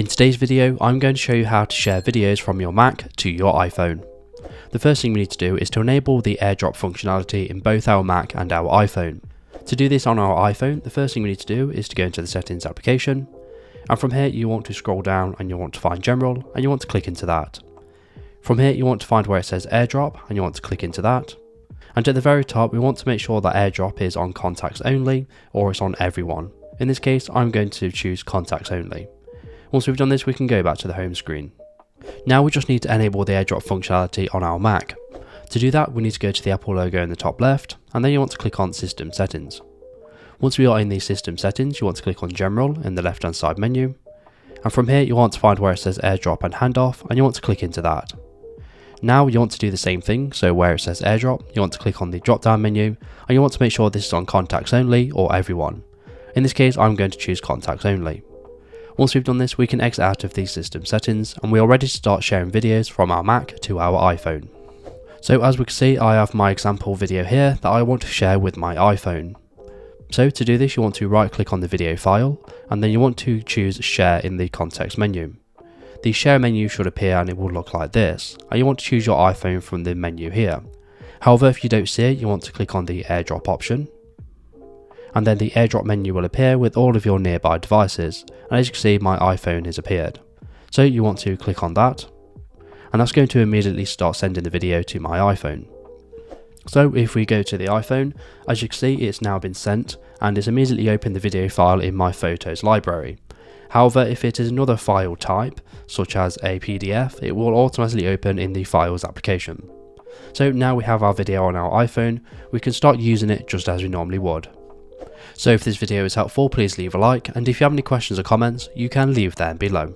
In today's video, I'm going to show you how to share videos from your Mac to your iPhone. The first thing we need to do is to enable the AirDrop functionality in both our Mac and our iPhone. To do this on our iPhone, the first thing we need to do is to go into the settings application, and from here you want to scroll down and you want to find general, and you want to click into that. From here you want to find where it says AirDrop, and you want to click into that. And at the very top, we want to make sure that AirDrop is on contacts only, or it's on everyone. In this case, I'm going to choose contacts only. Once we've done this, we can go back to the home screen. Now we just need to enable the AirDrop functionality on our Mac. To do that, we need to go to the Apple logo in the top left, and then you want to click on System Settings. Once we are in the System Settings, you want to click on General in the left hand side menu, and from here you want to find where it says AirDrop and Handoff, and you want to click into that. Now you want to do the same thing, so where it says AirDrop, you want to click on the drop down menu, and you want to make sure this is on contacts only or everyone. In this case, I'm going to choose contacts only. Once we've done this, we can exit out of these system settings and we are ready to start sharing videos from our Mac to our iPhone. So as we can see, I have my example video here that I want to share with my iPhone. So to do this, you want to right click on the video file and then you want to choose share in the context menu. The share menu should appear and it will look like this, and you want to choose your iPhone from the menu here. However, if you don't see it, you want to click on the airdrop option, and then the airdrop menu will appear with all of your nearby devices, and as you can see my iPhone has appeared. So you want to click on that, and that's going to immediately start sending the video to my iPhone. So if we go to the iPhone, as you can see it's now been sent and it's immediately opened the video file in my photos library. However, if it is another file type, such as a PDF, it will automatically open in the Files application. So now we have our video on our iPhone, we can start using it just as we normally would. So if this video is helpful, please leave a like, and if you have any questions or comments, you can leave them below.